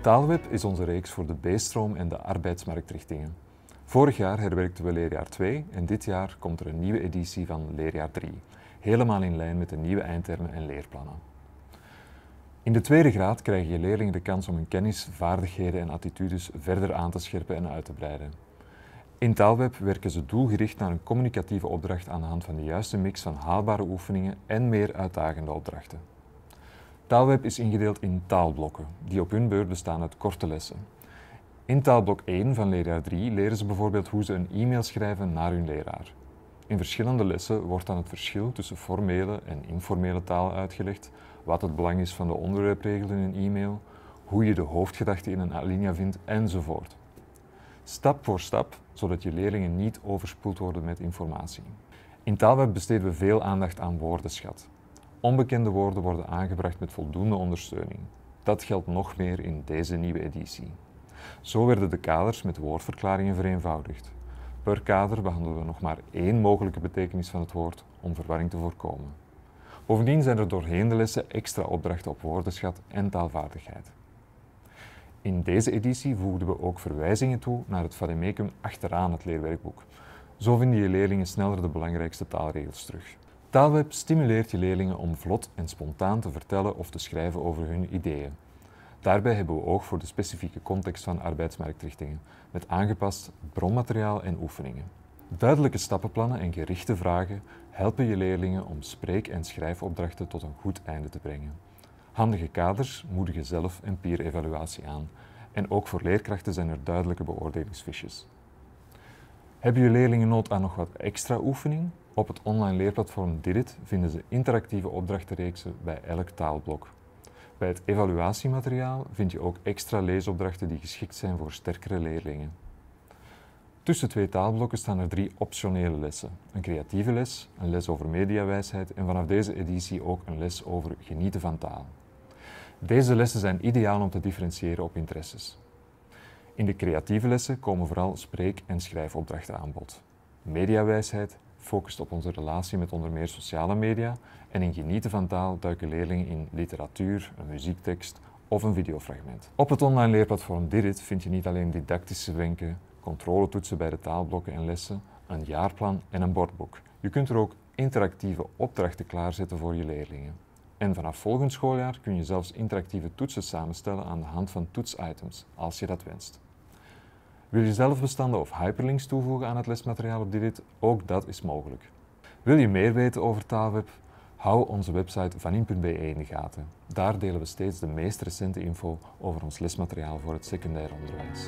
Taalweb is onze reeks voor de B-stroom en de arbeidsmarktrichtingen. Vorig jaar herwerkten we leerjaar 2 en dit jaar komt er een nieuwe editie van leerjaar 3, helemaal in lijn met de nieuwe eindtermen en leerplannen. In de tweede graad krijgen je leerlingen de kans om hun kennis, vaardigheden en attitudes verder aan te scherpen en uit te breiden. In Taalweb werken ze doelgericht naar een communicatieve opdracht aan de hand van de juiste mix van haalbare oefeningen en meer uitdagende opdrachten. Taalweb is ingedeeld in taalblokken, die op hun beurt bestaan uit korte lessen. In taalblok 1 van leerjaar 3 leren ze bijvoorbeeld hoe ze een e-mail schrijven naar hun leraar. In verschillende lessen wordt dan het verschil tussen formele en informele taal uitgelegd, wat het belang is van de onderwerpregel in een e-mail, hoe je de hoofdgedachte in een alinea vindt enzovoort. Stap voor stap, zodat je leerlingen niet overspoeld worden met informatie. In Taalweb besteden we veel aandacht aan woordenschat. Onbekende woorden worden aangebracht met voldoende ondersteuning. Dat geldt nog meer in deze nieuwe editie. Zo werden de kaders met woordverklaringen vereenvoudigd. Per kader behandelen we nog maar één mogelijke betekenis van het woord om verwarring te voorkomen. Bovendien zijn er doorheen de lessen extra opdrachten op woordenschat en taalvaardigheid. In deze editie voegden we ook verwijzingen toe naar het vademecum achteraan het leerwerkboek. Zo vinden je leerlingen sneller de belangrijkste taalregels terug. Taalweb stimuleert je leerlingen om vlot en spontaan te vertellen of te schrijven over hun ideeën. Daarbij hebben we oog voor de specifieke context van arbeidsmarktrichtingen, met aangepast bronmateriaal en oefeningen. Duidelijke stappenplannen en gerichte vragen helpen je leerlingen om spreek- en schrijfopdrachten tot een goed einde te brengen. Handige kaders moedigen zelf- en peer-evaluatie aan. En ook voor leerkrachten zijn er duidelijke beoordelingsfiches. Hebben je leerlingen nood aan nog wat extra oefening? Op het online leerplatform Didit vinden ze interactieve opdrachtenreeksen bij elk taalblok. Bij het evaluatiemateriaal vind je ook extra leesopdrachten die geschikt zijn voor sterkere leerlingen. Tussen twee taalblokken staan er drie optionele lessen. Een creatieve les, een les over mediawijsheid en vanaf deze editie ook een les over genieten van taal. Deze lessen zijn ideaal om te differentiëren op interesses. In de creatieve lessen komen vooral spreek- en schrijfopdrachten aan bod. Mediawijsheid focust op onze relatie met onder meer sociale media en in genieten van taal duiken leerlingen in literatuur, een muziektekst of een videofragment. Op het online leerplatform Didit vind je niet alleen didactische wenken, controletoetsen bij de taalblokken en lessen, een jaarplan en een bordboek. Je kunt er ook interactieve opdrachten klaarzetten voor je leerlingen. En vanaf volgend schooljaar kun je zelfs interactieve toetsen samenstellen aan de hand van toetsitems, als je dat wenst. Wil je zelfbestanden of hyperlinks toevoegen aan het lesmateriaal op Didit? Ook dat is mogelijk. Wil je meer weten over Taalweb? Hou onze website vanin.be in de gaten. Daar delen we steeds de meest recente info over ons lesmateriaal voor het secundair onderwijs.